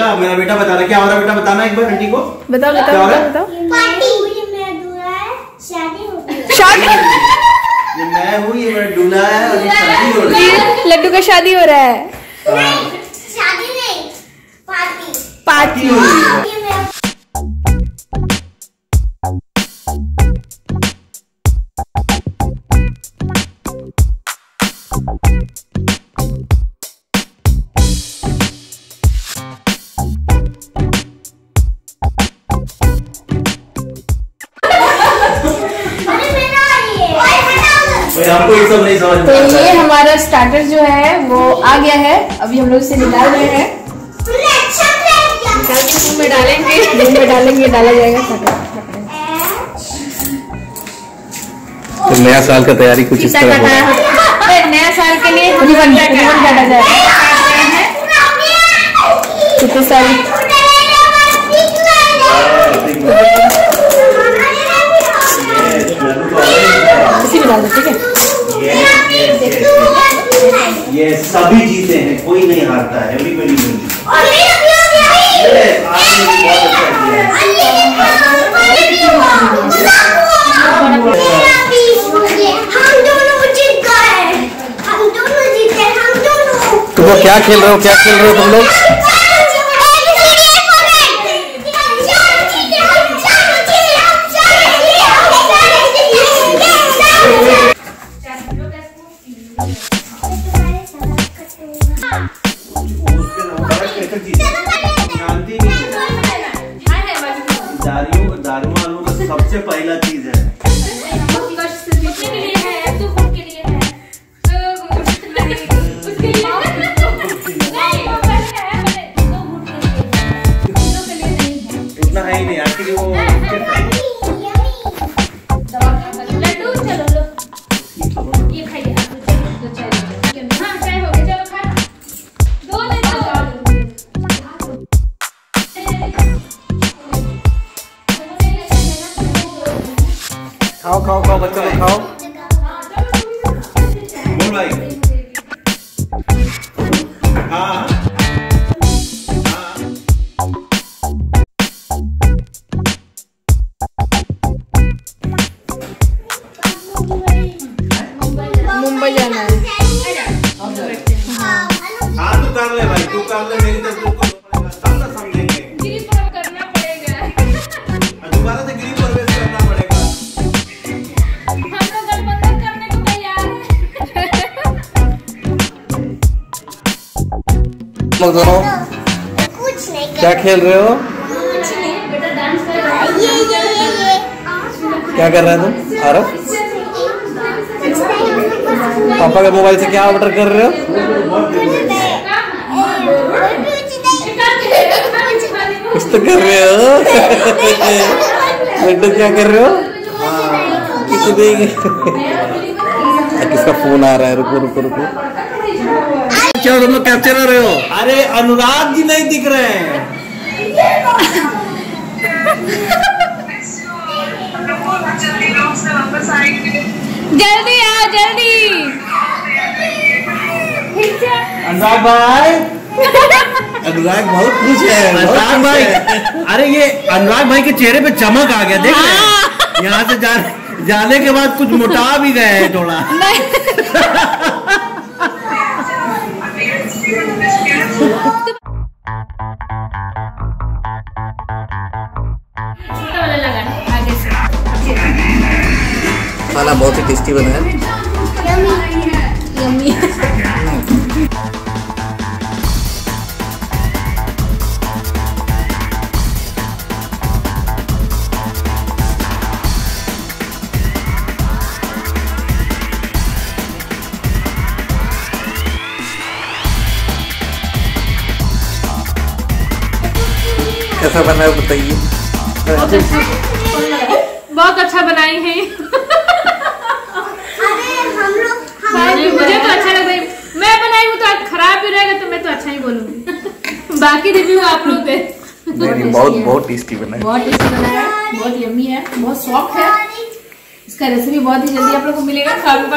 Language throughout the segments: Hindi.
हाँ, देखा मेरा बेटा बता रहा क्या हो रहा है बेटा? बताना एक बार आंटी को। बताओ क्या बताओ हो? रहा बताओ है? बताओ शादी। ये मैं हूँ ये मेरा दूल्हा है और ये शादी हो रही है। लड्डू का शादी हो रहा है। शादी नहीं पार्टी। पार्टी हो रही है। स्टार्टर जो है वो आ गया है। अभी हम लोग इसे निकाल रहे हैं। निकाल के मुँह में डालेंगे। मुँह में डालेंगे डाला जाएगा तो नया साल का तैयारी कुछ इस तरह नया साल के लिए रिबन रिबन काटा जाएगा। कितने साल। इसी में डाल दो ठीक है ये सभी जीते हैं कोई नहीं हारता है एवरीबॉडी विन आपने भी बहुत अच्छा किया है। हम दोनों जीत गए हम दोनों जीते हम दोनों। तो क्या खेल रहे हो क्या खेल रहे हो तुम लोग? मुंबई जाना है। हाँ तू कर ले भाई तू कर ले मेरी तरफ़ हाँ, कुछ नहीं क्या खेल रहे हो कुछ नहीं बेटा डांस कर रहा है? ये ये ये ये क्या कर रहा है तुम? आरफ? पापा के मोबाइल से क्या ऑर्डर कर रहे हो? कुछ तो कर रहे हो। लड्डू क्या कर रहे हो? किसी देंगे किसका फ़ोन आ रहा है? रुको रुको रुको। क्या तुम लोग कैप्चर कर रहे हो? अरे, अनुराग जी नहीं दिख रहे हैं। जल्दी आओ जल्दी। अनुराग भाई। अनुराग बहुत खुश है अनुराग भाई। अरे ये अनुराग भाई के चेहरे पे चमक आ गया देख रहे यहाँ से जा, जाने के बाद कुछ मोटा भी गए हैं थोड़ा। छोटा वाला लगा। आगे से। खाना बहुत ही टेस्टी बना है। कैसा बना है बताइए। बहुत अच्छा। बनाई है। अरे हम लोग मुझे मुझे तो अच्छा लग रहा है। मैं बनाई हूँ तो आज खराब भी रहेगा तो मैं तो अच्छा ही बोलूँगी। बाकी रिव्यू आप लोग दे। बहुत बहुत टेस्टी बना है। बहुत टेस्टी बना है बहुत यम्मी है बहुत सॉफ्ट है। इसका रेसिपी बहुत ही जल्दी आप लोग को मिलेगा खाने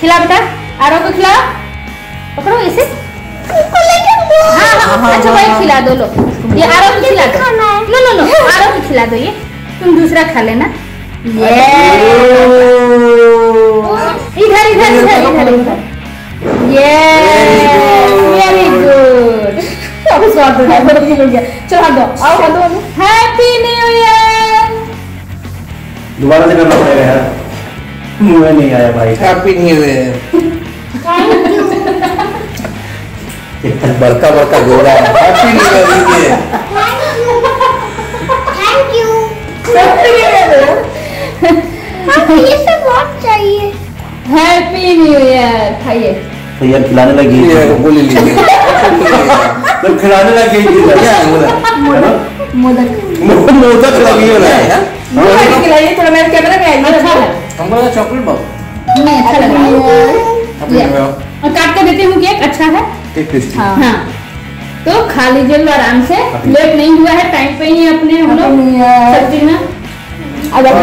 खिला बेटा आरो को खिला पकड़ो ऐसे हाँ हाँ अच्छा वही खिला दो लो ये आरो को खिला दो नो नो नो आरो को खिला दो ये तुम दूसरा खा लेना ये स्वाद दो बड़ा मिल गया चलो हाथ दो आओ हाथ दो हैप्पी न्यू ईयर दोबारा से करना पड़ेगा यार। मुँह में नहीं आया भाई। हैप्पी न्यू ईयर बड़का बड़का गोरा है। हैप्पी न्यू ईयर दीजिए थैंक यू हाँ ये सब बहुत चाहिए। हैप्पी न्यू ईयर खाइए। तो यार खिलाने लगी। ये गोली लीजिए तो खिलाने लगी क्या है बोला मोदक मोदक लगी हो रहा है मोदक खिलाइए थोड़ा मेरे कैमरा में आइए अच्छा है हम बोला चॉकलेट बाबू नहीं अच्छा लग रहा है और काट के देती हूँ केक अच्छा है टेक टेस्टी हाँ तो खा लीजिए लो आराम से लेट नहीं हुआ है टाइम पे ही अपने हम लोग सब चीज़ में अब लोग-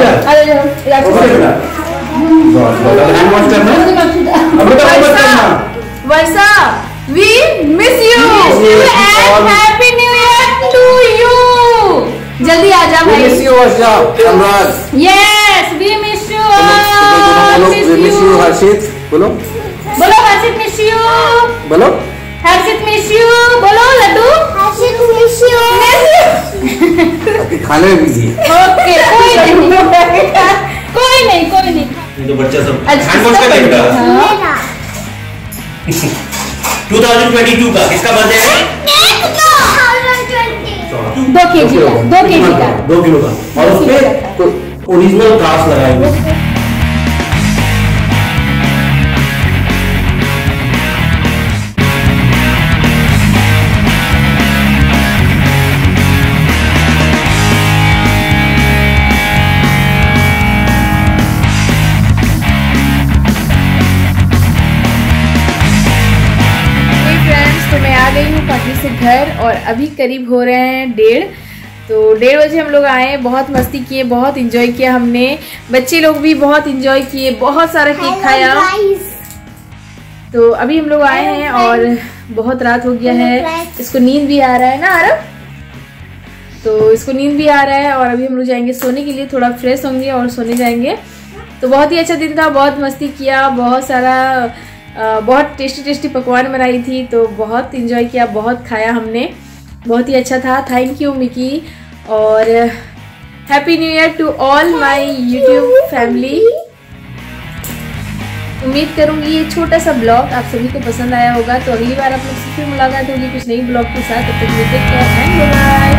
करना अब बेटा हैंड वैसा we miss you Miss you. And all. Happy new year to जल्दी आ जा We miss you Varsha Anurag yes we miss you बोलो we miss you हर्षित। बोलो। बोलो हर्षित मिस यू बोलो। हर्षित मिस यू बोलो लड्डू। हर्षित मिस यू खाने में बिज़ी है। ओके कोई नहीं। कोई नहीं कोई नहीं। तो बच्चा सब अच्छा, हैंड वॉश कर हाँ। मेरा 2022 का किसका बर्थडे है? दो। के जी का दो के जी का। दो किलो का। और उसमें ओरिजिनल घास लगाए घर और अभी करीब हो रहे हैं डेढ़। तो डेढ़ बजे हम लोग आए बहुत मस्ती किए बहुत इंजॉय किया हमने। बच्चे लोग भी बहुत इंजॉय किए बहुत सारा केक खाया। तो अभी हम लोग आए हैं और बहुत रात हो गया है। इसको नींद भी आ रहा है ना आरब? तो इसको नींद भी आ रहा है और अभी हम लोग जाएँगे सोने के लिए थोड़ा फ्रेश होंगे और सोने जाएँगे। तो बहुत ही अच्छा दिन था बहुत मस्ती किया बहुत सारा बहुत टेस्टी टेस्टी पकवान बनाई थी तो बहुत इंजॉय किया बहुत खाया हमने। बहुत ही अच्छा था। थैंक यू मिकी और happy new year to all my YouTube family उम्मीद करूँगी ये छोटा सा ब्लॉग आप सभी को पसंद आया होगा। तो अगली बार आप लोग से फिर मुलाकात होगी कुछ नई ब्लॉग के साथ। तब तक एंड बाय